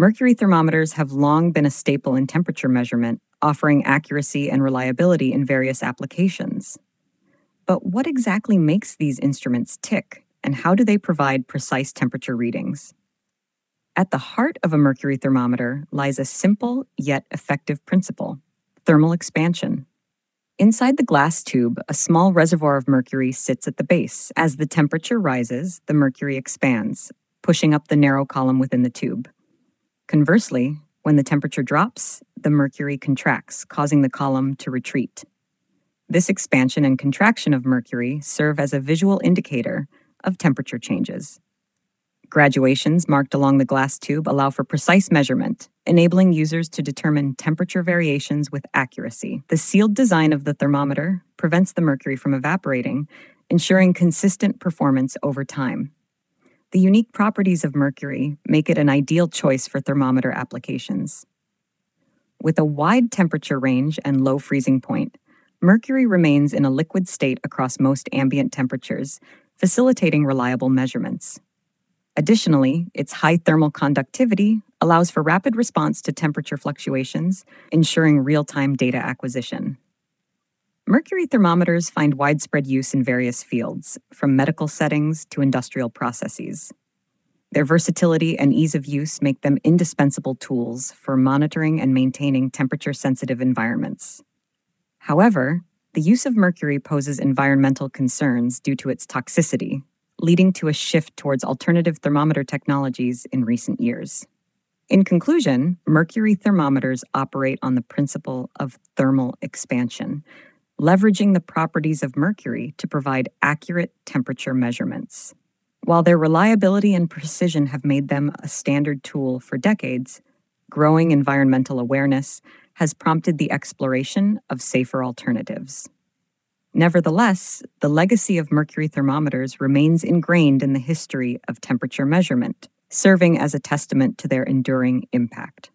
Mercury thermometers have long been a staple in temperature measurement, offering accuracy and reliability in various applications. But what exactly makes these instruments tick, and how do they provide precise temperature readings? At the heart of a mercury thermometer lies a simple yet effective principle thermal expansion. Inside the glass tube, a small reservoir of mercury sits at the base. As the temperature rises, the mercury expands, pushing up the narrow column within the tube. Conversely, when the temperature drops, the mercury contracts, causing the column to retreat. This expansion and contraction of mercury serve as a visual indicator of temperature changes. Graduations marked along the glass tube allow for precise measurement, enabling users to determine temperature variations with accuracy. The sealed design of the thermometer prevents the mercury from evaporating, ensuring consistent performance over time. The unique properties of mercury make it an ideal choice for thermometer applications. With a wide temperature range and low freezing point, mercury remains in a liquid state across most ambient temperatures, facilitating reliable measurements. Additionally, its high thermal conductivity allows for rapid response to temperature fluctuations, ensuring real time data acquisition. Mercury thermometers find widespread use in various fields, from medical settings to industrial processes. Their versatility and ease of use make them indispensable tools for monitoring and maintaining temperature sensitive environments. However, the use of mercury poses environmental concerns due to its toxicity, leading to a shift towards alternative thermometer technologies in recent years. In conclusion, mercury thermometers operate on the principle of thermal expansion, leveraging the properties of mercury to provide accurate temperature measurements. While their reliability and precision have made them a standard tool for decades, growing environmental awareness has prompted the exploration of safer alternatives. Nevertheless, the legacy of mercury thermometers remains ingrained in the history of temperature measurement, serving as a testament to their enduring impact.